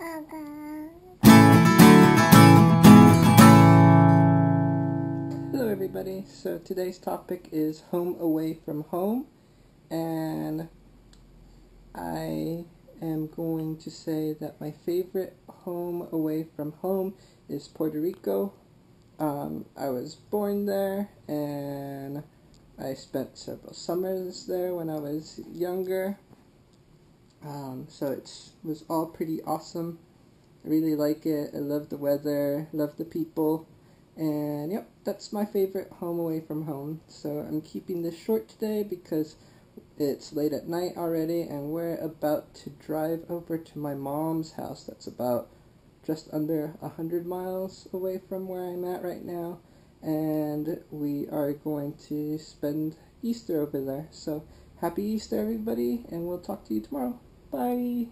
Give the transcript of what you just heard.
Hello, everybody. So today's topic is home away from home, and I am going to say that my favorite home away from home is Puerto Rico. Um, I was born there, and I spent several summers there when I was younger. Um, so it was all pretty awesome. I really like it. I love the weather, love the people. And yep, that's my favorite home away from home. So I'm keeping this short today because it's late at night already and we're about to drive over to my mom's house that's about just under a hundred miles away from where I'm at right now and we are going to spend Easter over there. So happy Easter everybody and we'll talk to you tomorrow. Bye.